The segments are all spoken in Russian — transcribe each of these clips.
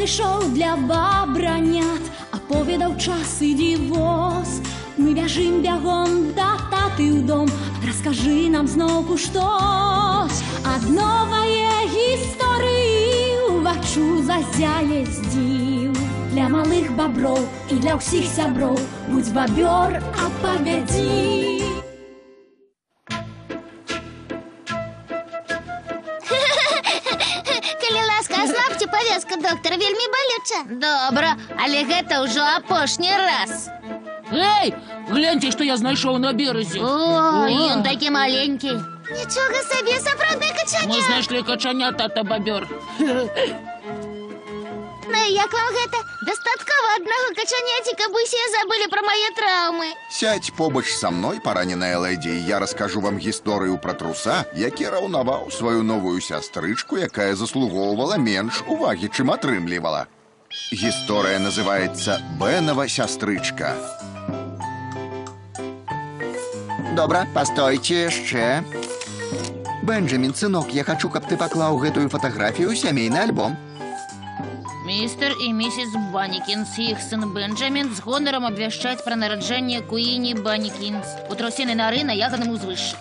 надышоў для бабранят, аповедаў час ідзі воз. Мы бяжым бягом да таты ў дом, Раскажы нам зноўку штось. Ад новае гісторыі уваччу зазяе здзіў. Для малых баброў і для ўсіх сяброў будзь бабёр апавядзі. павязку, доктар, вельмі балюча. Добра, але гэта ўжо апошні раз. Эй, гляньте, што я знайшоў на беразе. О, ён такі маленькі. Нічога сабе, сапраўднае Мы качаня. знайшлі качаня, тата бабёр. Ну і як вам гэта? Дастаткова аднаго качаняціка, бы усе забылі пра мае траўмы. Сядь побач са мной, параненая леді, і я раскажу вам гісторыю пра труса, які раўнаваў сваю новую сястрычку, якая заслугоўвала менш увагі, чым атрымлівала. Гісторыя называецца Бэнава сястрычка. Добра, пастойце яшчэ. Бенджамін, сынок, я хачу, каб ты паклаў гэтую фатаграфію ў сямейны альбом. Містер і місіс Банікінс, іх сын Бенджамін з гонарам абвяшчаць пра нараджэнне Куіні Банікінс у тросіны нары на ягадным узвышшы.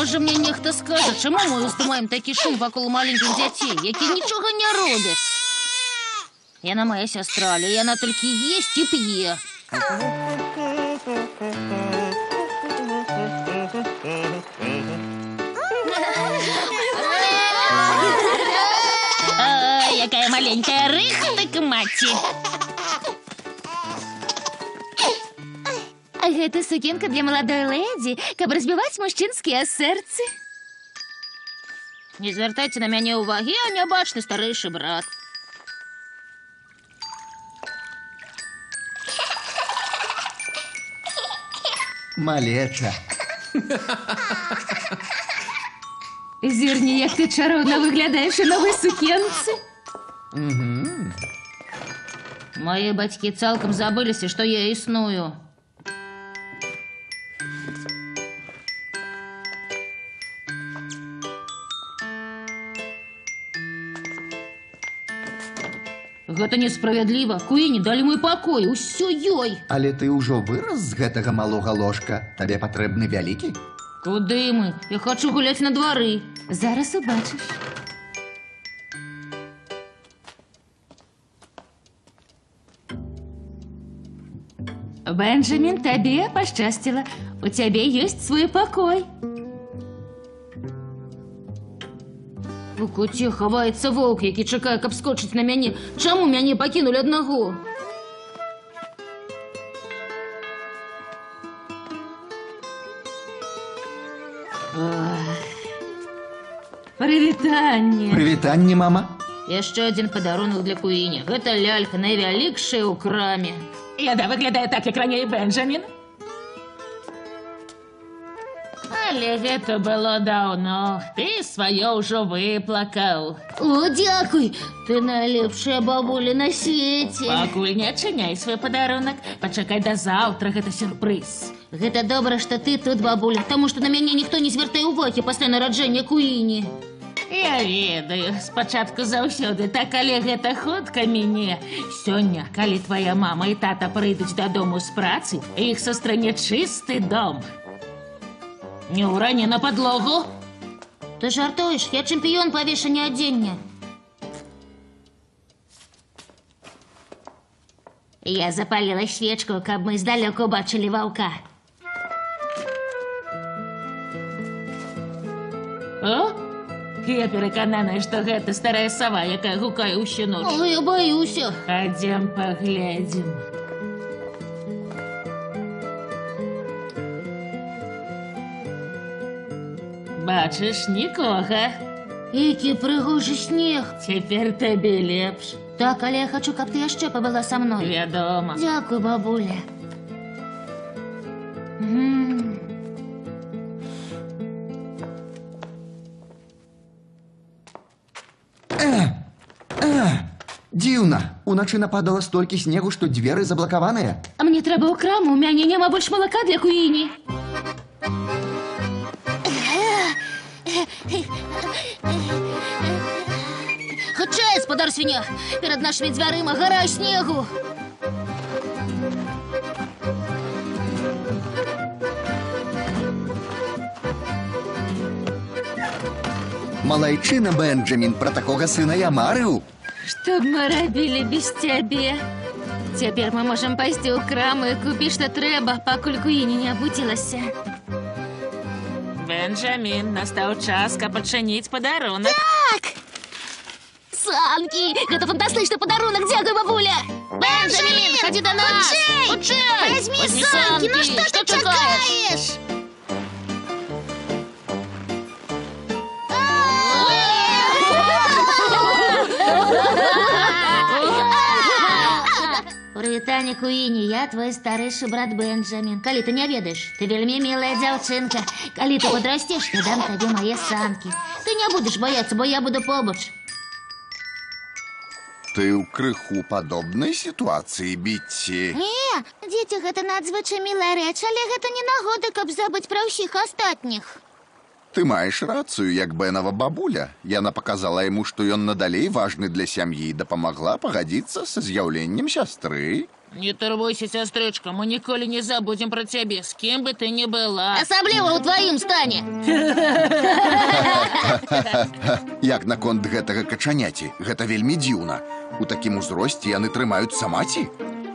Можа мне нехта скажа, чаму мы ўздымаем такі шум вакол маленькіх дзяцей, які нічога не робяць. Яна моя сястра, але яна толькі есць і п'е. А, якая маленькая рыхтак маці. А гэта сукенка для маладой леді, каб разбіваць мужчынскія сэрцы. Не звяртайце на мяне ўвагі, я нябачны старэйшы брат. Малеча. Зірні, як ти чаровно виглядаєш у новій сукенці. Мае бацькі цалкам забыліся, што я існую. Гэта несправядліва. Куіні далі мой пакой, усё ёй. Але ты ўжо вырас з гэтага малога ложка. Табе патрэбны вялікі? Куды мы? Я хачу гуляць на двары. Зараз убачиш. Бенджамін, табе пашчасціла. У цябе ёсць свой пакой. У куце хаваецца воўк, які чакае, каб скочыць на мяне. Чаму мяне пакінулі аднаго? Прывітанне. Прывітанне, мама. Яшчэ адзін падарунак для куіні. Гэта лялька найвялікшая ў краме. Яда выглядае так, як раней Бенджамін. Але гэта было даўно. Ты сваё ўжо выплакаў. О, дзякуй! Ты найлепшая бабуля на свеце. Пакуль не адчыняй свой падарунак, пачакай да заўтра, гэта сюрпрыз. Гэта добра, што ты тут, бабуля, таму што на мяне ніхто не звяртае ўвагі пасля нараджэння куіні. Я ведаю, спачатку заўсёды, так але гэта хутка мяне. Сёння, калі твая мама і тата прыйдуць дадому з працы, іх сустрэне чысты дом. Не ўрані на падлогу. Ты жартуеш, я чэмпіён па вешанні адзення. Я запаліла свечку, каб мы здалёку бачылі ваўка. О? Я перакананая, што гэта старая сава, якая гукае ўсю ноч. О, я баюся. Хадзем паглядзім. Бачыш, нікога. Які прыгожы снег. Цяпер табе лепш. Так, але я хачу, каб ты яшчэ пабыла са мной. Вядома. Дзякуй, бабуля. М. Дзіўна. Уначы нападала столькі снегу, што дзверы заблакаваныя. А мне трэба ў краму, у мяне няма больш малака для куіні. Хутчэй, спадар свіння! Перад нашымі дзвярыма гора снегу! Малайчына Бенджамін пра такога сына я марыў. Что б мы рабілі без цябе? Цяпер мы можам пайсці ў краму і купіць, што трэба, пакуль куіні не абудзілася. Бенджамін, настаў час, каб адчыніць падарунак. Санкі! Гэта фантастычны падарунак, дзякуй, бабуля! Бенджамін, хадзі да нас! Хутчэй! Хутчэй! Возьми Возьмі санки, ну что Што ты чакаеш? чекаешь? Прывітанне Куіні, я твой старэйшы брат Бенджамін. Калі ты не ведаеш, ты вельмі мілая дзяўчынка. Калі ты падрасцеш, я дам табе мае санкі. Ты не будзеш баяцца, бо я буду побач. Ты ў крыху падобнай сітуацыі біцці. Не, дзеці, гэта надзвычай мілая рэч, але гэта не нагода, каб забыць пра ўсіх астатніх. Ты маеш рацыю, як Бэнава бабуля. Яна паказала яму, што ён надалей важны для сям'і і дапамагла пагадзіцца са з'яўленнем сястры. Не турбуйся, сястрычка, мы ніколі не забудзем пра цябе, з кім бы ты не была. Асабліва ў тваім стане. Як наконт гэтага качаняці, гэта вельмі дзіўна. У такім узросце яны трымаюцца маці.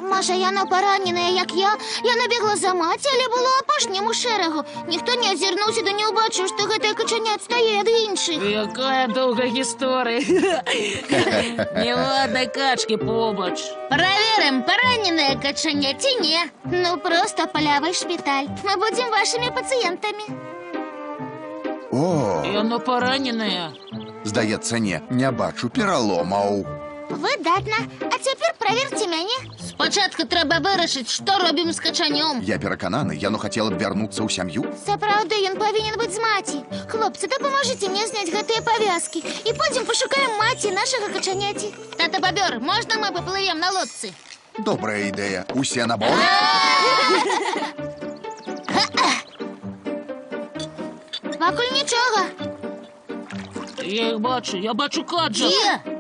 Можа, яна параненая, як я. Яна бегла за маці, але была апошнім у шэрагу. Ніхто не азірнуўся да не ўбачыў, што гэтая качаня адстае ад іншых. Якая доўга гісторыя. Не ладнай качкі побач. Праверым, параненае качаня ці не. Ну, просто палявы шпіталь. Мы будзем вашымі пацыентамі. О, Яно параненае. здаецца, не, не бачу пераломаў. Выдатна. А цяпер праверце мяне. Спачатку трэба вырашыць, што робім з качанём. Я перакананы, яно хацела б вярнуцца ў сям'ю. Сапраўды, ён павінен быць з маці. Хлопцы, дапаможыце мне зняць гэтыя павязкі. І пойдзем пашукаем маці нашага качаняці. Тата бабёр, можна мы паплывем на лодцы? Добрая ідэя. Усе на борт. Пакуль нічога. Я іх бачу, я бачу каджа. Дзе?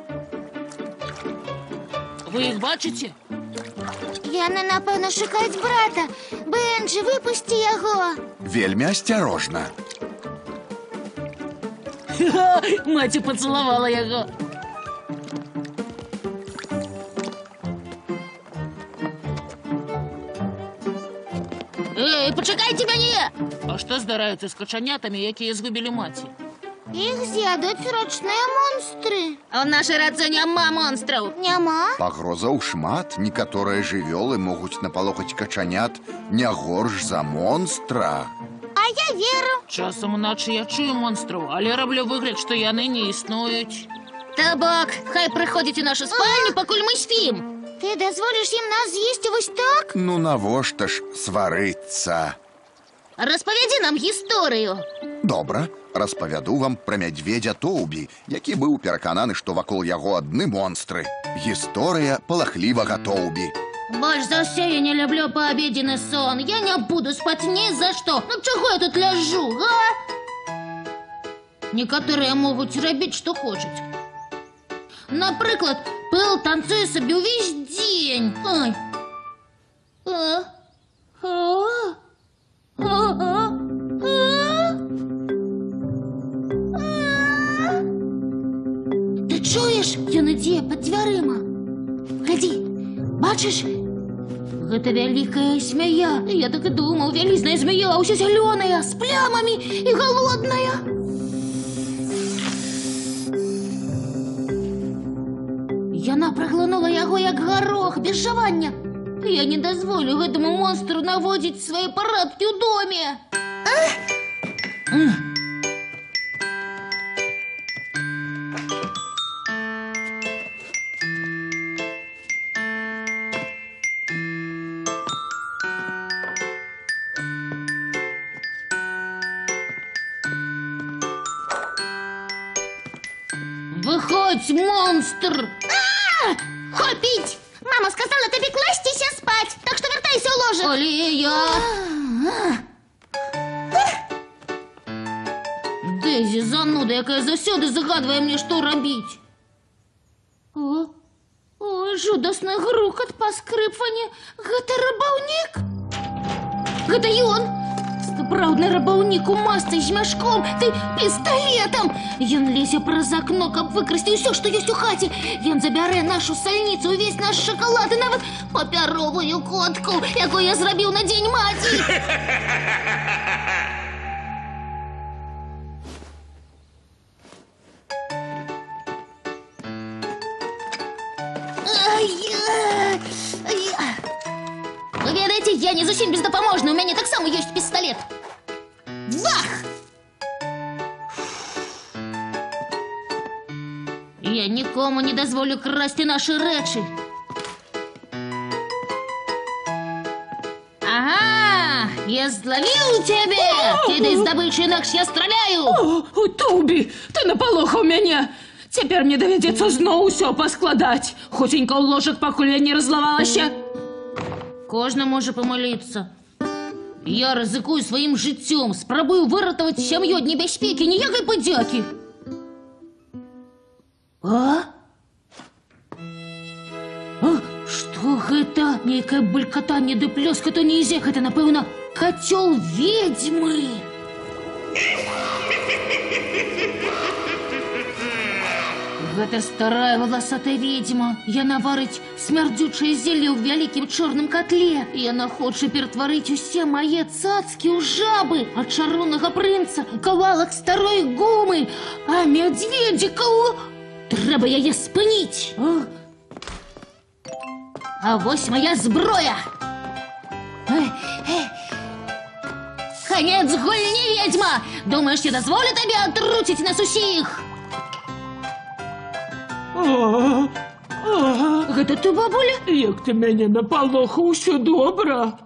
Ви їх бачите? Яны, напэўна, шукаюць брата. Бэнджы, выпусці яго. Вельмі асцярожна. Маці пацалавала яго. Эй, пачакайце мяне! А што здараецца з качанятамі, якія згубілі маці? Іх з'ядуць рачныя монстры. А ў нашай радзе няма монстраў. Няма? Пагрозаў шмат, некаторыя жывёлы могуць напалохаць качанят не горш за монстра. А я веру. Часам уначы я чую монстраў, але раблю выгляд, што яны не існуюць. Табак, хай прыходзіць у нашу спальню, пакуль мы спім. Ты дазволіш ім нас з'есці вось так? Ну навошта ж сварыцца? Распавядзі нам гісторыю. Добра, распавяду вам пра мядзведзя Тоўбі, які быў перакананы, што вакол яго адны монстры. Гісторыя палахлівага Тоўбі. Больш за ўсё я не люблю паабедзены сон. Я не буду спаць ні за што. Ну чаго я тут ляжу, га? Некаторыя могуць рабіць, што хочуць. Напрыклад, пыл танцуе сабе ўвесь дзень. Ай. А? А? А? А? А? Ты чуеш? Ён ідзе пад дзвярыма. Глядзі, бачыш? Гэта вялікая змяя. Я так і думаў, вялізная змяя, ўся зялёная, з плямамі і галодная. Яна праглынула яго як гарох без жавання. Я не дазволю гэтаму монстру наводзіць свае парадкі ў доме. Выходь, монстр! Хопіть! Мама сказала тобі класціся спать, так що вертайся у ложе. Але я... Дезі, зануда, якая заўсёды загадвае мне, што рабіць. О, ой, жудасны грукат па скрыпванні. Гэта рабаўнік? Гэта ён! Сапраўдны рабаўнік у масцы з мяшком, ты пісталетам! Ён лезе праз акно, каб выкрасці ўсё, што ёсць у хаце. Ён забярэ нашу сальніцу, увесь наш шакалад і нават папяровую котку, якую я зрабіў на дзень маці. Вы ведаеце, я не зусім бездапаможны, у мяне таксама ёсць пісталет. Вах! Я нікому не дазволю красти наші речі. Ага, я зловил тебе! Кидай здобычу, інакш я страляю! О, Тубі, ти наполохав мене. Тепер мені доведеться знову все поскладати. Хотенько у ложек, покуль я не розламалася. Кожна може помилитися. Я ризикую своїм життям, спробую виратувати сям'ю від небезпеки, ніякої подяки. А? А? Што гэта? Нейкае булькатанне ды плёскатанне і зек. Гэта, напэўна, кацёл ведьмы. Гэта старая валасатая ведьма. Яна варыць смярдзючае зелле ў вялікім чорным котле. Яна хоча ператварыць усе мае цацкі ў жабы, а чароўнага прынца у кавалак старой гумы, а мядзведзіка ў... Трэба яе спыніць. А, а вось моя зброя. Эй, эй. Конец гульні, ведьма! Думаешь, я дазволю табе атруціць нас усіх? А, а, Гэта ты бабуля? Як ты мяне напалохаў, усё добра.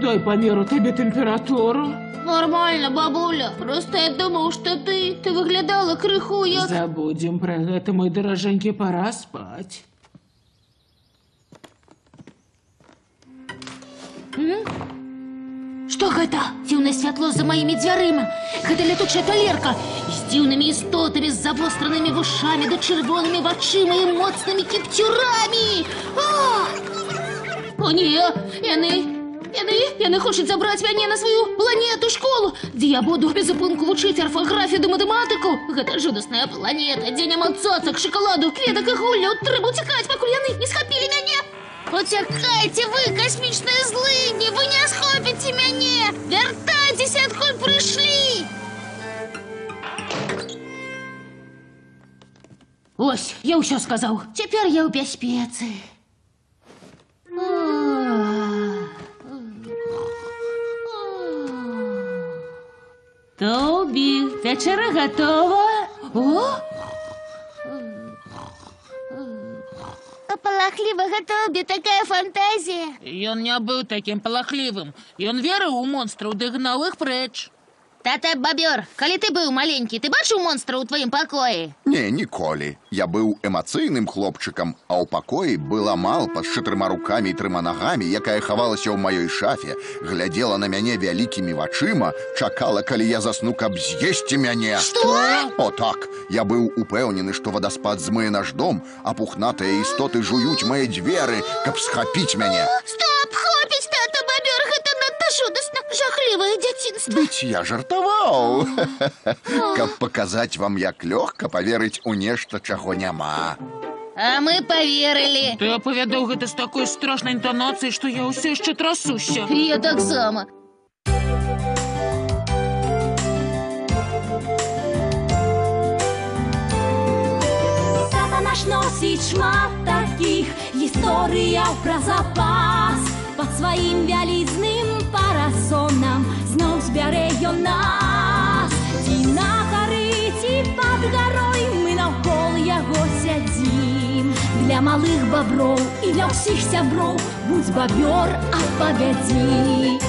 Дай памеру табе тэмпературу. Нормально, бабуля. Просто я думаў, што ты ты выглядала крыху як. Забудзем пра гэта, мой даражэнькі, пара спаць. Што гэта? Дзіўнае святло за маімі дзвярыма. Гэта летучая талерка з дзіўнымі істотамі з завостранымі вушамі да чырвонымі вачыма і моцнымі кіпцюрамі. А! О, не, яны... Яны, яны хочуць забраць мяне на сваю планету школу, дзе я буду без апынку вучыць арфаграфію ды матэматыку. Гэта жудасная планета, дзе няма цацак, шакаладу, кветак і гульняў. Трэба уцякаць, пакуль яны не схапілі мяне. Уцякайце вы, касмічныя злыдні, Ось, я ўсё сказаў. Цяпер я ў бяспецы. Тобі, вечера готова? О, Палахліва гатобі, такая фантазія. Ён не быў такім палахлівым. Ён верыў у монстраў ды гнаў іх прэч. Тата бабёр, калі ты быў маленькі, ты бачыў монстра ў тваім пакоі? Не, ніколі. Я быў эмацыйным хлопчыкам, а ў пакоі была малпа з чатырма рукамі і трыма нагамі, якая хавалася ў маёй шафе, глядзела на мяне вялікімі вачыма, чакала, калі я засну, каб з'есці мяне. Што? О так, я быў упэўнены, што вадаспад змые наш дом, а пухнатыя істоты жуюць мае дзверы, каб схапіць мяне. Стоп, хопіць, Жахлівае дзяцінства. Дыць я жартаваў. Каб паказаць вам, як лёгка паверыць у нешта, чаго няма. А мы поверылі. Ты апавядаў гэта з такой страшнай інтанацыяй, што я ўсё яшчэ трасуся. Я таксама. Тата наш носіць шмат такіх гісторыяў пра запас под сваім вялізным парасонам зноў збярэ ён нас ці на гары ці пад гарой мы наўкол яго сядзім для малых баброў і для ўсіх сяброў будзь бабёр апавядзі